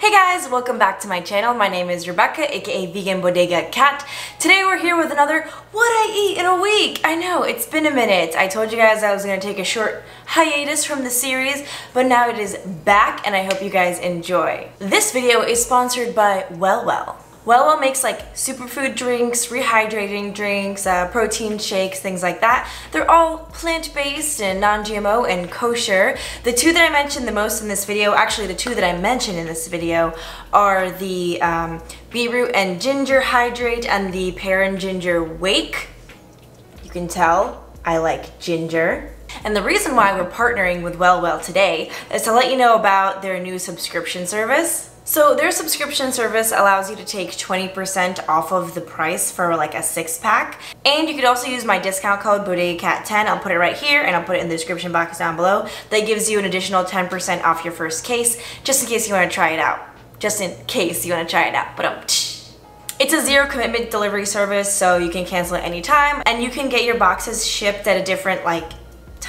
Hey guys, welcome back to my channel. My name is Rebecca, aka Vegan Bodega Cat. Today we're here with another What I Eat in a Week. I know, it's been a minute. I told you guys I was to take a short hiatus from the series, but now it is back and I hope you guys enjoy. This video is sponsored by Well Well. Well makes like superfood drinks, rehydrating drinks, uh, protein shakes, things like that. They're all plant-based and non-GMO and kosher. The two that I mentioned the most in this video, actually the two that I mentioned in this video, are the um, beetroot and ginger hydrate and the pear and ginger wake. You can tell I like ginger. And the reason why we're partnering with Well Well today is to let you know about their new subscription service. So their subscription service allows you to take 20% off of the price for like a six pack. And you could also use my discount code BodegaCat10. I'll put it right here and I'll put it in the description box down below. That gives you an additional 10% off your first case, just in case you want to try it out. Just in case you want to try it out. But um, it's a zero commitment delivery service, so you can cancel at any time, and you can get your boxes shipped at a different like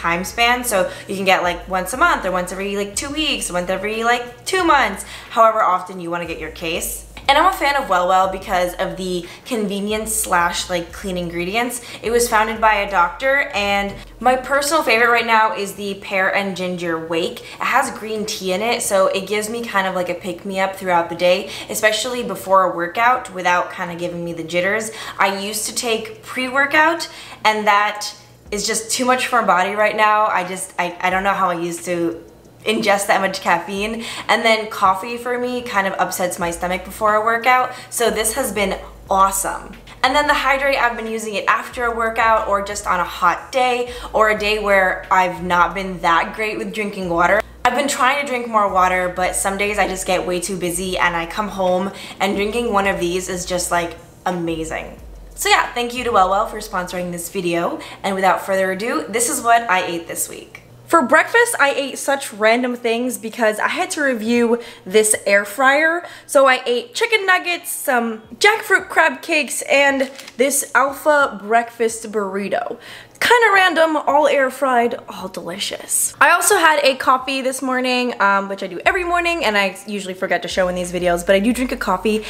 time span. So you can get like once a month or once every like two weeks, once every like two months, however often you want to get your case. And I'm a fan of Well Well because of the convenience slash like clean ingredients. It was founded by a doctor and my personal favorite right now is the pear and ginger wake. It has green tea in it so it gives me kind of like a pick me up throughout the day, especially before a workout without kind of giving me the jitters. I used to take pre-workout and that is just too much for my body right now. I just, I, I don't know how I used to ingest that much caffeine. And then coffee for me kind of upsets my stomach before a workout. So this has been awesome. And then the hydrate, I've been using it after a workout or just on a hot day or a day where I've not been that great with drinking water. I've been trying to drink more water, but some days I just get way too busy and I come home and drinking one of these is just like amazing. So yeah, thank you to Well Well for sponsoring this video. And without further ado, this is what I ate this week. For breakfast, I ate such random things because I had to review this air fryer. So I ate chicken nuggets, some jackfruit crab cakes, and this alpha breakfast burrito. Kind of random, all air fried, all delicious. I also had a coffee this morning, um, which I do every morning, and I usually forget to show in these videos, but I do drink a coffee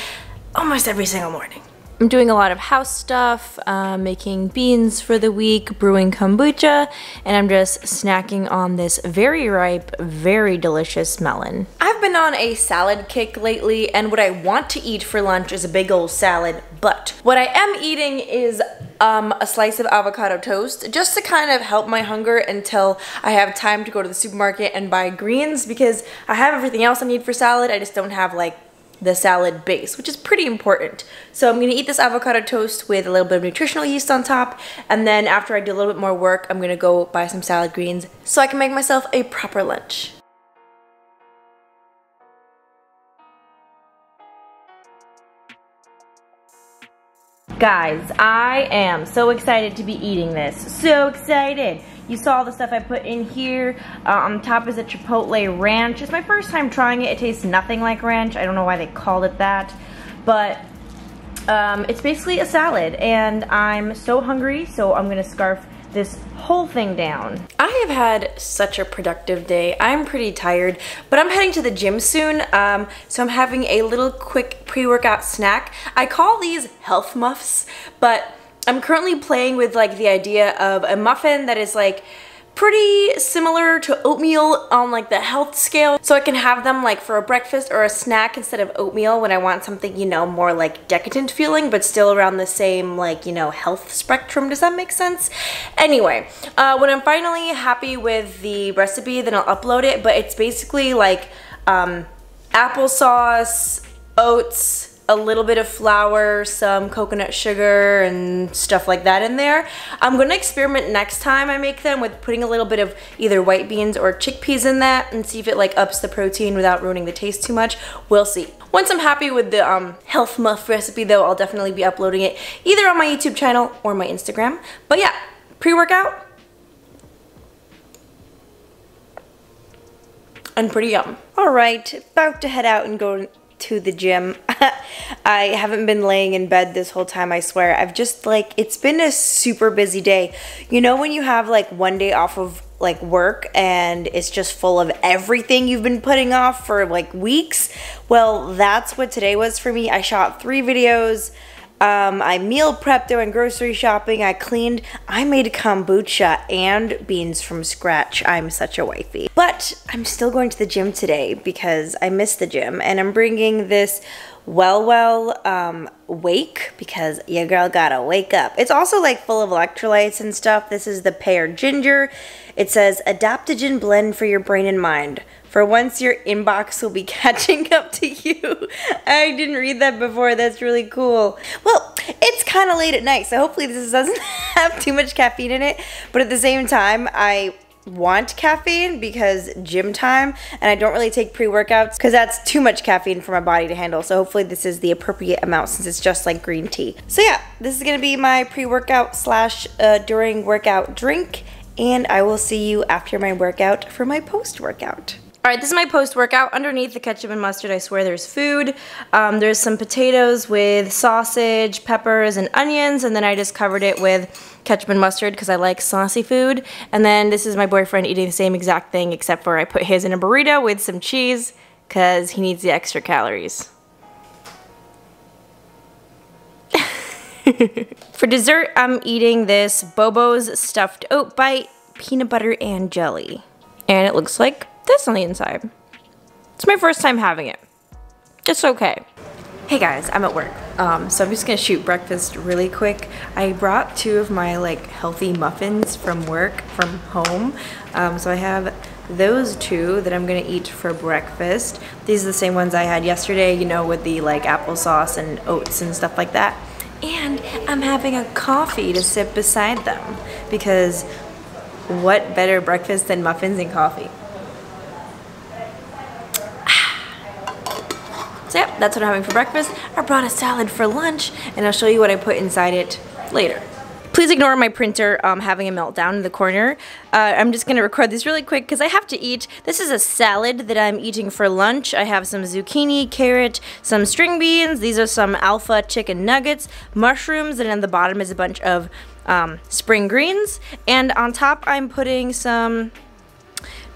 almost every single morning. I'm doing a lot of house stuff, uh, making beans for the week, brewing kombucha, and I'm just snacking on this very ripe, very delicious melon. I've been on a salad kick lately, and what I want to eat for lunch is a big old salad, but what I am eating is um, a slice of avocado toast just to kind of help my hunger until I have time to go to the supermarket and buy greens because I have everything else I need for salad. I just don't have like the salad base, which is pretty important. So I'm gonna eat this avocado toast with a little bit of nutritional yeast on top, and then after I do a little bit more work, I'm gonna go buy some salad greens so I can make myself a proper lunch. Guys, I am so excited to be eating this. So excited. You saw the stuff I put in here. Uh, on top is a Chipotle Ranch. It's my first time trying it. It tastes nothing like ranch. I don't know why they called it that. But um, it's basically a salad. And I'm so hungry, so I'm to scarf this whole thing down. I have had such a productive day. I'm pretty tired, but I'm heading to the gym soon, um, so I'm having a little quick pre-workout snack. I call these health muffs, but I'm currently playing with like the idea of a muffin that is like pretty similar to oatmeal on like the health scale. So I can have them like for a breakfast or a snack instead of oatmeal when I want something, you know, more like decadent feeling, but still around the same like, you know, health spectrum. Does that make sense? Anyway, uh, when I'm finally happy with the recipe, then I'll upload it, but it's basically like um, applesauce, oats, a little bit of flour, some coconut sugar, and stuff like that in there. I'm gonna experiment next time I make them with putting a little bit of either white beans or chickpeas in that and see if it like ups the protein without ruining the taste too much. We'll see. Once I'm happy with the um, health muff recipe though, I'll definitely be uploading it either on my YouTube channel or my Instagram. But yeah, pre-workout, and pretty yum. All right, about to head out and go to the gym. I haven't been laying in bed this whole time, I swear. I've just like, it's been a super busy day. You know when you have like one day off of like work and it's just full of everything you've been putting off for like weeks. Well, that's what today was for me. I shot three videos. Um, I meal prepped during grocery shopping. I cleaned. I made kombucha and beans from scratch. I'm such a wifey. But I'm still going to the gym today because I miss the gym and I'm bringing this well well um, wake because your girl gotta wake up. It's also like full of electrolytes and stuff. This is the pear ginger. It says adaptogen blend for your brain and mind. For once, your inbox will be catching up to you. I didn't read that before. That's really cool. Well, it's kind of late at night, so hopefully this doesn't have too much caffeine in it. But at the same time, I want caffeine because gym time and I don't really take pre-workouts because that's too much caffeine for my body to handle so hopefully this is the appropriate amount since it's just like green tea so yeah this is gonna be my pre-workout slash uh, during workout drink and I will see you after my workout for my post-workout all right, this is my post-workout. Underneath the ketchup and mustard, I swear there's food. Um, there's some potatoes with sausage, peppers, and onions, and then I just covered it with ketchup and mustard because I like saucy food. And then this is my boyfriend eating the same exact thing, except for I put his in a burrito with some cheese because he needs the extra calories. for dessert, I'm eating this Bobo's Stuffed Oat Bite, peanut butter and jelly. And it looks like this on the inside. It's my first time having it. It's okay. Hey guys, I'm at work. Um, so I'm just gonna shoot breakfast really quick. I brought two of my like healthy muffins from work, from home. Um, so I have those two that I'm gonna eat for breakfast. These are the same ones I had yesterday, you know, with the like applesauce and oats and stuff like that. And I'm having a coffee to sip beside them because what better breakfast than muffins and coffee? So yeah, that's what I'm having for breakfast. I brought a salad for lunch and I'll show you what I put inside it later. Please ignore my printer um, having a meltdown in the corner. Uh, I'm just to record this really quick because I have to eat. This is a salad that I'm eating for lunch. I have some zucchini, carrot, some string beans. These are some alpha chicken nuggets, mushrooms, and on the bottom is a bunch of um, spring greens. And on top I'm putting some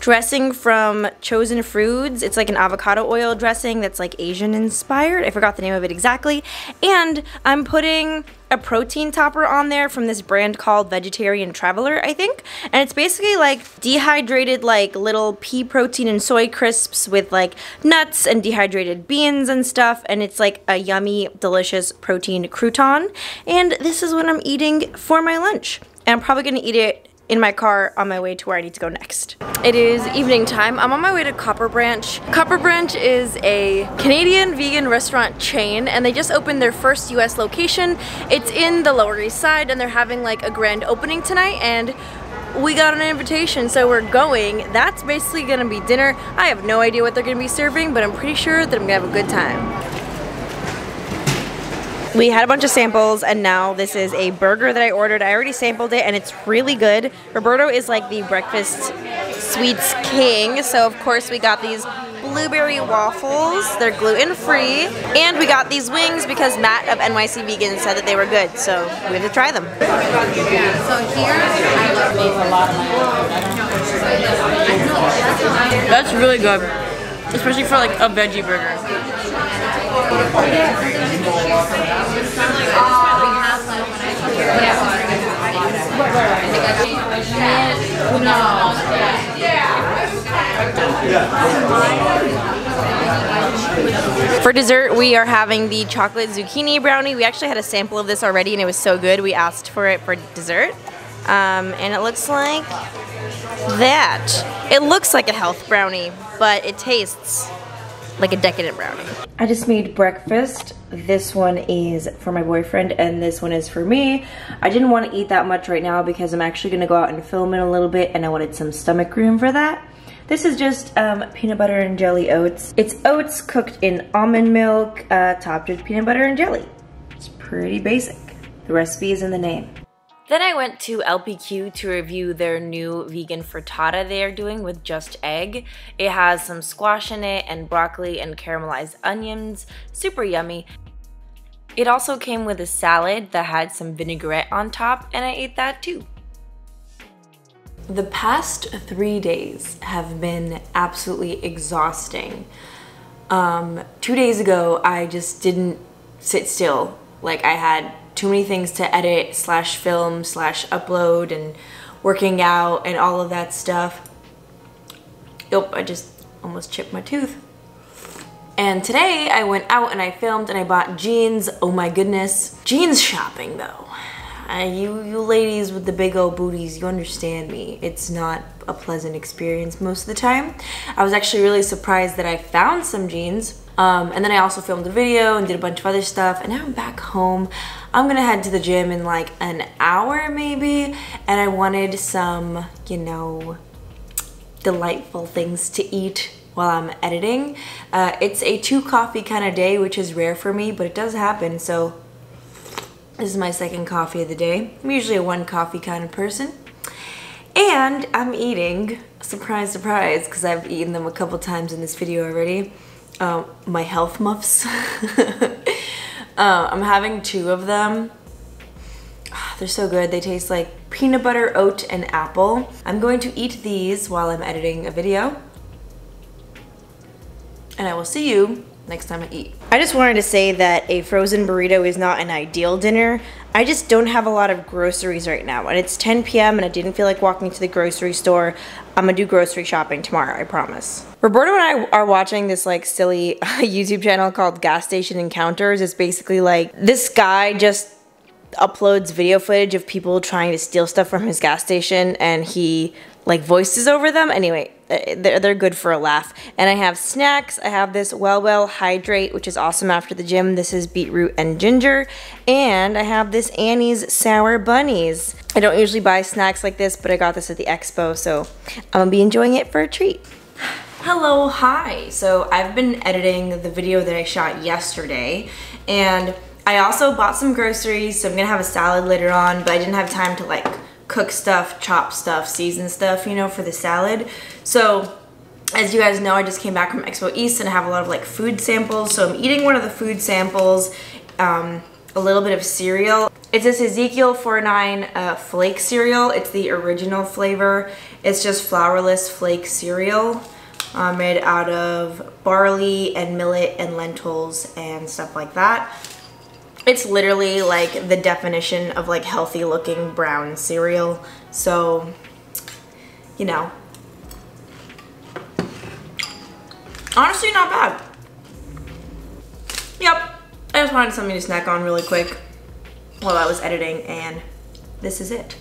dressing from Chosen Foods. It's like an avocado oil dressing that's like Asian inspired. I forgot the name of it exactly. And I'm putting a protein topper on there from this brand called Vegetarian Traveler, I think. And it's basically like dehydrated like little pea protein and soy crisps with like nuts and dehydrated beans and stuff. And it's like a yummy, delicious protein crouton. And this is what I'm eating for my lunch. And I'm probably gonna eat it in my car on my way to where I need to go next. It is evening time. I'm on my way to Copper Branch. Copper Branch is a Canadian vegan restaurant chain and they just opened their first US location. It's in the Lower East Side and they're having like a grand opening tonight and we got an invitation so we're going. That's basically gonna be dinner. I have no idea what they're gonna be serving but I'm pretty sure that I'm gonna have a good time. We had a bunch of samples and now this is a burger that I ordered. I already sampled it and it's really good. Roberto is like the breakfast sweets king. So of course we got these blueberry waffles. They're gluten free. And we got these wings because Matt of NYC Vegan said that they were good. So we have to try them. So here, That's really good. Especially for like a veggie burger. For dessert, we are having the chocolate zucchini brownie. We actually had a sample of this already and it was so good we asked for it for dessert. Um, and it looks like that. It looks like a health brownie, but it tastes like a decadent brownie. I just made breakfast. This one is for my boyfriend and this one is for me. I didn't want to eat that much right now because I'm actually going to go out and film in a little bit and I wanted some stomach room for that. This is just um, peanut butter and jelly oats. It's oats cooked in almond milk, uh, topped with peanut butter and jelly. It's pretty basic. The recipe is in the name. Then I went to LPQ to review their new vegan frittata they are doing with Just Egg. It has some squash in it and broccoli and caramelized onions. Super yummy. It also came with a salad that had some vinaigrette on top and I ate that too. The past three days have been absolutely exhausting. Um, two days ago, I just didn't sit still. Like I had too many things to edit slash film slash upload and working out and all of that stuff. Yep, I just almost chipped my tooth. And today I went out and I filmed and I bought jeans. Oh my goodness. Jeans shopping though. Uh, you, you ladies with the big old booties, you understand me. It's not a pleasant experience most of the time. I was actually really surprised that I found some jeans. Um, and then I also filmed a video and did a bunch of other stuff. And now I'm back home. I'm gonna head to the gym in like an hour maybe. And I wanted some, you know, delightful things to eat while I'm editing. Uh, it's a two coffee kind of day, which is rare for me, but it does happen. So this is my second coffee of the day. I'm usually a one coffee kind of person. And I'm eating, surprise, surprise, because I've eaten them a couple times in this video already, um, my health muffs. uh, I'm having two of them. They're so good. They taste like peanut butter, oat, and apple. I'm going to eat these while I'm editing a video. And I will see you next time I eat. I just wanted to say that a frozen burrito is not an ideal dinner. I just don't have a lot of groceries right now and it's 10 p.m. and I didn't feel like walking to the grocery store. I'm gonna do grocery shopping tomorrow, I promise. Roberto and I are watching this like silly YouTube channel called Gas Station Encounters. It's basically like this guy just uploads video footage of people trying to steal stuff from his gas station and he like voices over them. Anyway, Uh, they're, they're good for a laugh. And I have snacks. I have this Well Well Hydrate, which is awesome after the gym. This is beetroot and ginger. And I have this Annie's Sour Bunnies. I don't usually buy snacks like this, but I got this at the expo, so I'm gonna be enjoying it for a treat. Hello, hi. So I've been editing the video that I shot yesterday, and I also bought some groceries, so I'm gonna have a salad later on, but I didn't have time to like cook stuff, chop stuff, season stuff, you know, for the salad. So as you guys know, I just came back from Expo East and I have a lot of like food samples. So I'm eating one of the food samples, um, a little bit of cereal. It's this Ezekiel 4:9 uh, flake cereal. It's the original flavor. It's just flourless flake cereal uh, made out of barley and millet and lentils and stuff like that. It's literally like the definition of like healthy looking brown cereal. So, you know. Honestly, not bad. Yep. I just wanted something to snack on really quick while I was editing and this is it.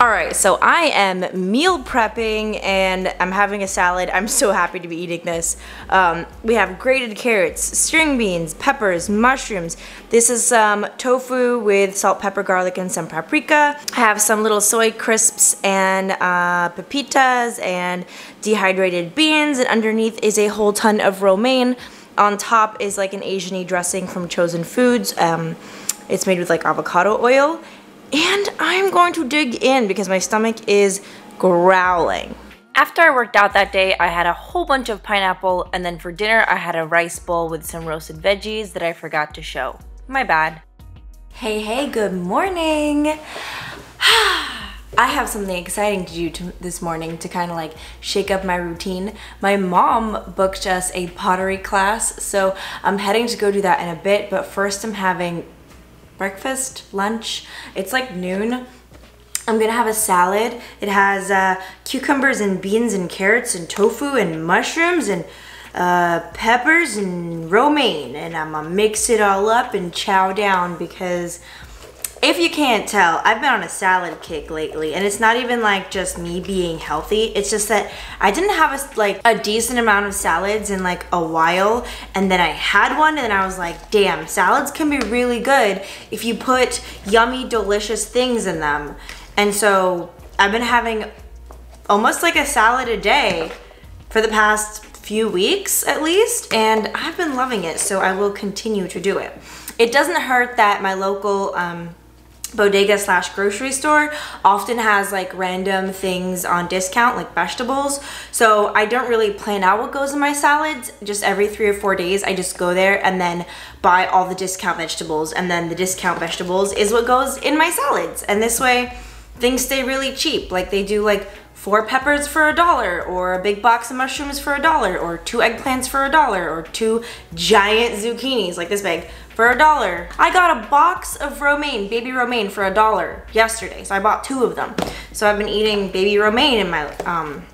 All right, so I am meal prepping and I'm having a salad. I'm so happy to be eating this. Um, we have grated carrots, string beans, peppers, mushrooms. This is some tofu with salt, pepper, garlic, and some paprika. I have some little soy crisps and uh, pepitas and dehydrated beans. And underneath is a whole ton of romaine. On top is like an Asian-y dressing from Chosen Foods. Um, it's made with like avocado oil and I'm going to dig in because my stomach is growling. After I worked out that day, I had a whole bunch of pineapple, and then for dinner, I had a rice bowl with some roasted veggies that I forgot to show. My bad. Hey, hey, good morning. I have something exciting to do to this morning to kind of like shake up my routine. My mom booked us a pottery class, so I'm heading to go do that in a bit, but first I'm having breakfast, lunch. It's like noon. I'm gonna have a salad. It has uh, cucumbers and beans and carrots and tofu and mushrooms and uh, peppers and romaine. And I'm gonna mix it all up and chow down because if you can't tell, I've been on a salad kick lately, and it's not even like just me being healthy. It's just that I didn't have a, like a decent amount of salads in like a while, and then I had one, and I was like, damn, salads can be really good if you put yummy, delicious things in them. And so I've been having almost like a salad a day for the past few weeks at least, and I've been loving it, so I will continue to do it. It doesn't hurt that my local um, bodega slash grocery store often has like random things on discount like vegetables. So I don't really plan out what goes in my salads. Just every three or four days I just go there and then buy all the discount vegetables. And then the discount vegetables is what goes in my salads. And this way things stay really cheap. Like they do like four peppers for a dollar or a big box of mushrooms for a dollar or two eggplants for a dollar or two giant zucchinis like this big for a dollar. I got a box of romaine, baby romaine for a dollar yesterday. So I bought two of them. So I've been eating baby romaine in my um,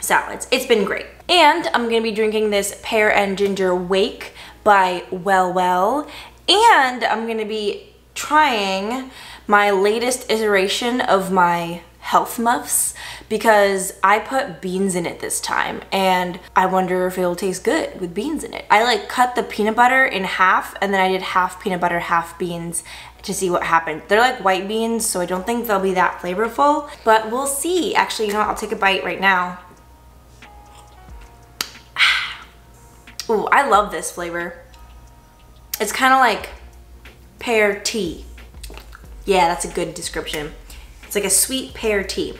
salads. It's been great. And I'm gonna be drinking this pear and ginger wake by Well Well. And I'm gonna be trying my latest iteration of my health muffs because I put beans in it this time and I wonder if it'll taste good with beans in it. I like cut the peanut butter in half and then I did half peanut butter, half beans to see what happened. They're like white beans, so I don't think they'll be that flavorful, but we'll see. Actually, you know what? I'll take a bite right now. Ooh, I love this flavor. It's kind of like pear tea. Yeah, that's a good description. It's like a sweet pear tea.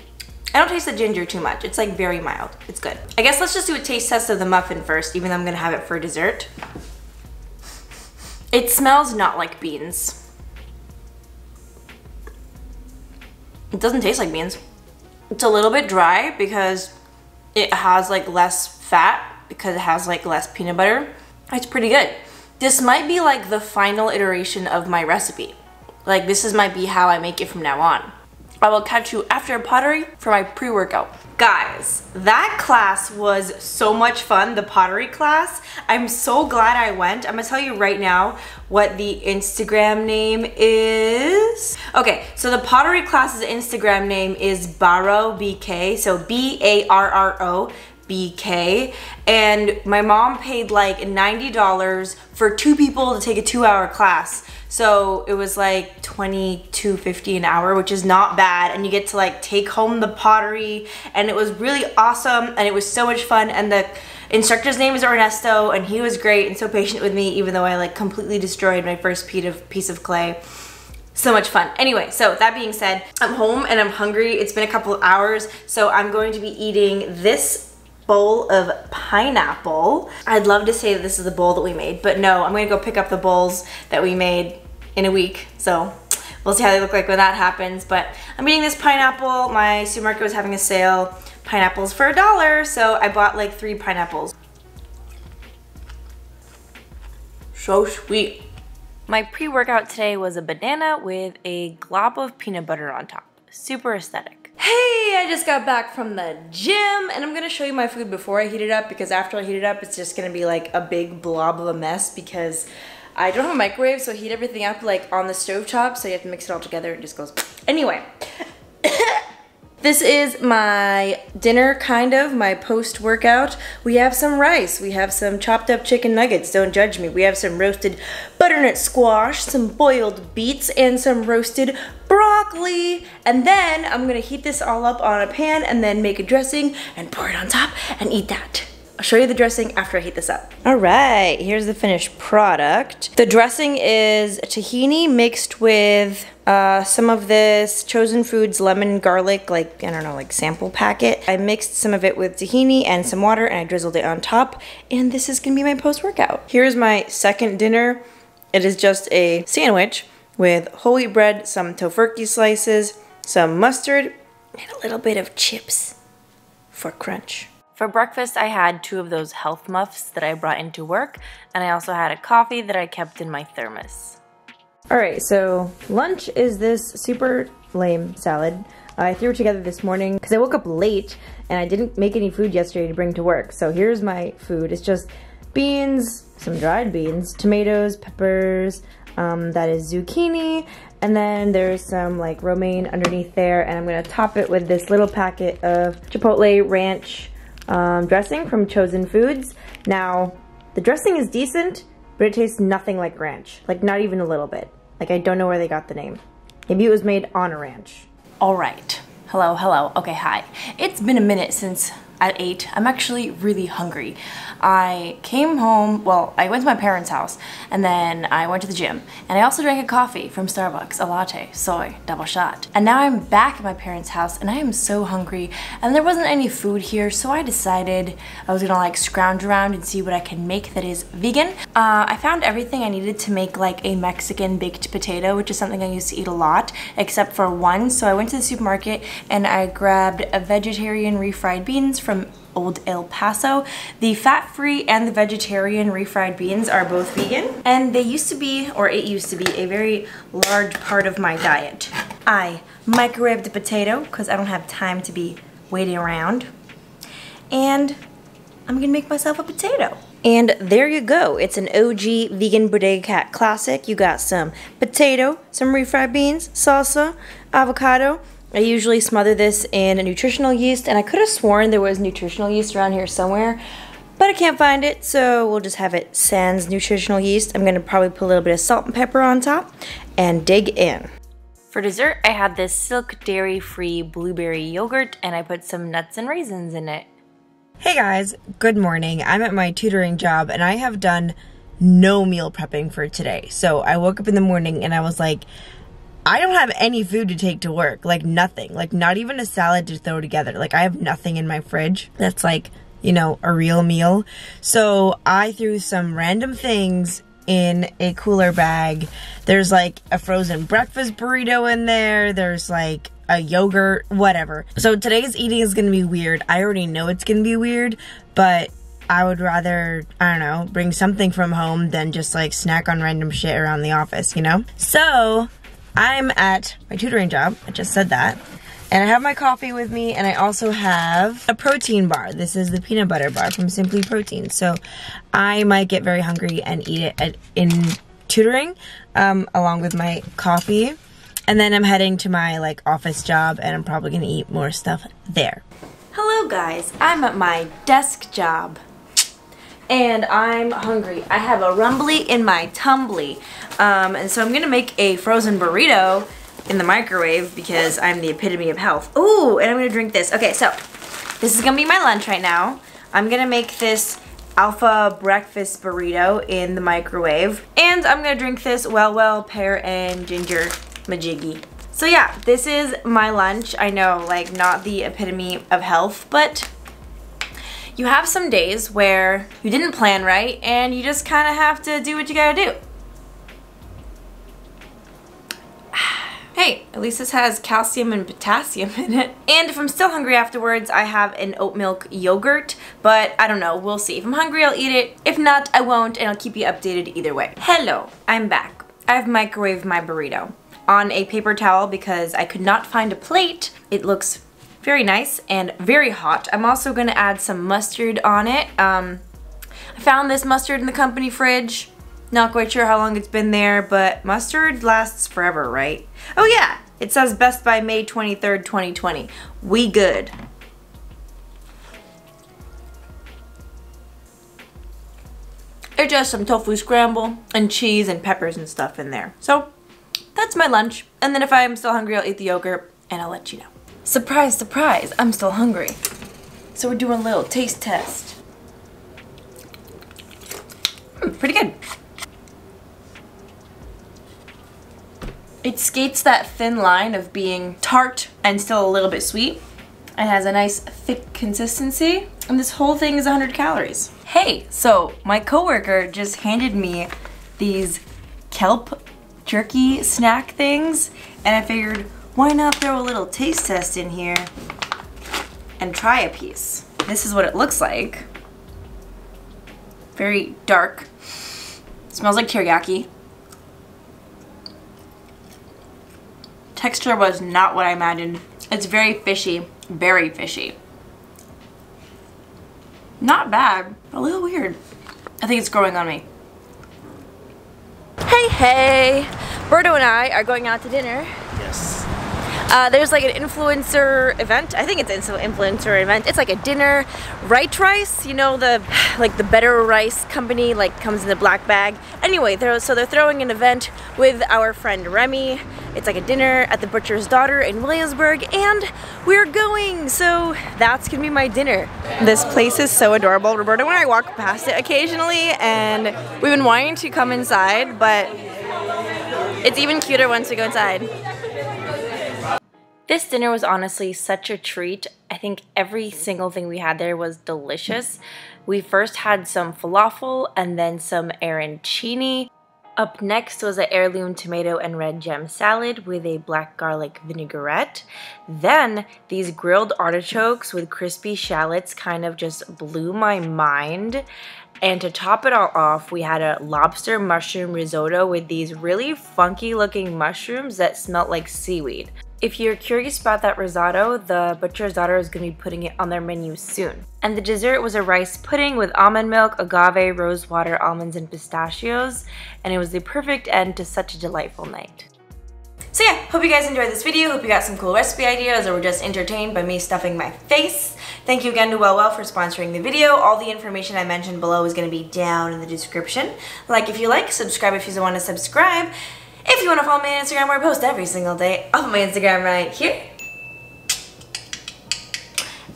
I don't taste the ginger too much. It's like very mild. It's good. I guess let's just do a taste test of the muffin first, even though I'm gonna have it for dessert. It smells not like beans. It doesn't taste like beans. It's a little bit dry because it has like less fat because it has like less peanut butter. It's pretty good. This might be like the final iteration of my recipe. Like this is might be how I make it from now on. I will catch you after pottery for my pre-workout. Guys, that class was so much fun, the pottery class. I'm so glad I went. I'm gonna tell you right now what the Instagram name is. Okay, so the pottery class's Instagram name is Barro BK, so B-A-R-R-O BK and my mom paid like $90 for two people to take a two hour class. So it was like $22.50 an hour, which is not bad. And you get to like take home the pottery and it was really awesome and it was so much fun. And the instructor's name is Ernesto and he was great and so patient with me even though I like completely destroyed my first piece of, piece of clay so much fun. Anyway, so that being said, I'm home and I'm hungry. It's been a couple of hours, so I'm going to be eating this bowl of pineapple. I'd love to say that this is the bowl that we made, but no, I'm gonna go pick up the bowls that we made in a week. So we'll see how they look like when that happens. But I'm eating this pineapple. My supermarket was having a sale. Pineapples for a dollar, so I bought like three pineapples. So sweet. My pre-workout today was a banana with a glob of peanut butter on top. Super aesthetic. Hey, I just got back from the gym and I'm gonna show you my food before I heat it up because after I heat it up, it's just gonna be like a big blob of a mess because I don't have a microwave, so I heat everything up like on the stove top, so you have to mix it all together and it just goes. Anyway, This is my dinner, kind of, my post-workout. We have some rice. We have some chopped up chicken nuggets. Don't judge me. We have some roasted butternut squash, some boiled beets, and some roasted broccoli. And then I'm gonna heat this all up on a pan and then make a dressing and pour it on top and eat that. I'll show you the dressing after I heat this up. All right, here's the finished product. The dressing is tahini mixed with uh, some of this Chosen Foods lemon garlic, like, I don't know, like sample packet. I mixed some of it with tahini and some water and I drizzled it on top. And this is gonna be my post-workout. Here's my second dinner. It is just a sandwich with whole wheat bread, some Tofurky slices, some mustard, and a little bit of chips for crunch. For breakfast, I had two of those health muffs that I brought into work, and I also had a coffee that I kept in my thermos. Alright, so lunch is this super lame salad. I threw it together this morning because I woke up late and I didn't make any food yesterday to bring to work. So here's my food. It's just beans, some dried beans, tomatoes, peppers, um, that is zucchini, and then there's some like romaine underneath there, and I'm gonna top it with this little packet of Chipotle ranch um, dressing from Chosen Foods. Now, the dressing is decent, but it tastes nothing like ranch. Like, not even a little bit. Like, I don't know where they got the name. Maybe it was made on a ranch. All right. Hello, hello. Okay, hi. It's been a minute since at 8. I'm actually really hungry. I came home, well, I went to my parents' house, and then I went to the gym. And I also drank a coffee from Starbucks, a latte, soy, double shot. And now I'm back at my parents' house, and I am so hungry. And there wasn't any food here, so I decided I was gonna like scrounge around and see what I can make that is vegan. Uh, I found everything I needed to make like a Mexican baked potato, which is something I used to eat a lot, except for one. So I went to the supermarket and I grabbed a vegetarian refried beans from Old El Paso. The fat-free and the vegetarian refried beans are both vegan and they used to be, or it used to be, a very large part of my diet. I microwaved the potato because I don't have time to be waiting around and I'm gonna make myself a potato. And there you go. It's an OG vegan Bodega Cat classic. You got some potato, some refried beans, salsa, avocado, I usually smother this in a nutritional yeast, and I could have sworn there was nutritional yeast around here somewhere, but I can't find it, so we'll just have it sans nutritional yeast. I'm gonna probably put a little bit of salt and pepper on top and dig in. For dessert, I had this silk dairy-free blueberry yogurt, and I put some nuts and raisins in it. Hey guys, good morning. I'm at my tutoring job, and I have done no meal prepping for today. So I woke up in the morning and I was like, I don't have any food to take to work. Like nothing. Like not even a salad to throw together. Like I have nothing in my fridge that's like, you know, a real meal. So I threw some random things in a cooler bag. There's like a frozen breakfast burrito in there. There's like a yogurt, whatever. So today's eating is gonna be weird. I already know it's gonna be weird, but I would rather, I don't know, bring something from home than just like snack on random shit around the office, you know? So, I'm at my tutoring job. I just said that. And I have my coffee with me, and I also have a protein bar. This is the peanut butter bar from Simply Protein. So I might get very hungry and eat it at, in tutoring, um, along with my coffee. And then I'm heading to my like office job, and I'm probably gonna eat more stuff there. Hello guys, I'm at my desk job and I'm hungry. I have a rumbly in my tumbly. Um, and so I'm gonna make a frozen burrito in the microwave because I'm the epitome of health. Ooh, and I'm gonna drink this. Okay, so this is gonna be my lunch right now. I'm gonna make this alpha breakfast burrito in the microwave. And I'm gonna drink this Well Well pear and ginger majiggy. So yeah, this is my lunch. I know, like, not the epitome of health, but you have some days where you didn't plan right and you just kind of have to do what you gotta do. Hey, at least this has calcium and potassium in it. And if I'm still hungry afterwards, I have an oat milk yogurt, but I don't know, we'll see. If I'm hungry, I'll eat it. If not, I won't, and I'll keep you updated either way. Hello, I'm back. I've microwaved my burrito on a paper towel because I could not find a plate. It looks very nice and very hot. I'm also gonna add some mustard on it. Um, I found this mustard in the company fridge. Not quite sure how long it's been there, but mustard lasts forever, right? Oh yeah, it says best by May 23rd, 2020. We good. It's just some tofu scramble and cheese and peppers and stuff in there. So that's my lunch. And then if I'm still hungry, I'll eat the yogurt and I'll let you know. Surprise, surprise, I'm still hungry. So we're doing a little taste test. Mm, pretty good. It skates that thin line of being tart and still a little bit sweet. It has a nice thick consistency and this whole thing is 100 calories. Hey, so my coworker just handed me these kelp jerky snack things and I figured why not throw a little taste test in here and try a piece? This is what it looks like. Very dark. Smells like teriyaki. Texture was not what I imagined. It's very fishy, very fishy. Not bad, but a little weird. I think it's growing on me. Hey, hey! Berto and I are going out to dinner. Uh, there's like an influencer event. I think it's an influencer event. It's like a dinner. Right Rice, you know the like the Better Rice company like comes in the black bag. Anyway, they're, so they're throwing an event with our friend Remy It's like a dinner at the Butcher's Daughter in Williamsburg and we're going. So that's gonna be my dinner. This place is so adorable. Roberto and I walk past it occasionally and we've been wanting to come inside, but it's even cuter once we go inside. This dinner was honestly such a treat. I think every single thing we had there was delicious. We first had some falafel and then some arancini. Up next was an heirloom tomato and red gem salad with a black garlic vinaigrette. Then these grilled artichokes with crispy shallots kind of just blew my mind. And to top it all off, we had a lobster mushroom risotto with these really funky looking mushrooms that smelled like seaweed. If you're curious about that risotto, the Butcher's Daughter is going to be putting it on their menu soon. And the dessert was a rice pudding with almond milk, agave, rose water, almonds, and pistachios. And it was the perfect end to such a delightful night. So yeah, hope you guys enjoyed this video. Hope you got some cool recipe ideas or were just entertained by me stuffing my face. Thank you again to Well Well for sponsoring the video. All the information I mentioned below is going to be down in the description. Like if you like, subscribe if you want to subscribe. If you want to follow me on Instagram where I post every single day, I'll put my Instagram right here.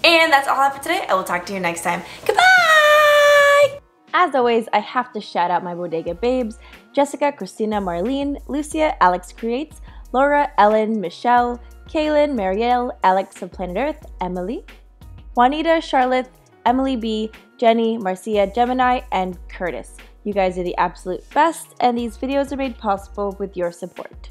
And that's all I have for today. I will talk to you next time. Goodbye! As always, I have to shout out my bodega babes, Jessica, Christina, Marlene, Lucia, Alex Creates, Laura, Ellen, Michelle, Kaylin, Marielle, Alex of Planet Earth, Emily, Juanita, Charlotte, Emily B, Jenny, Marcia, Gemini, and Curtis. You guys are the absolute best, and these videos are made possible with your support.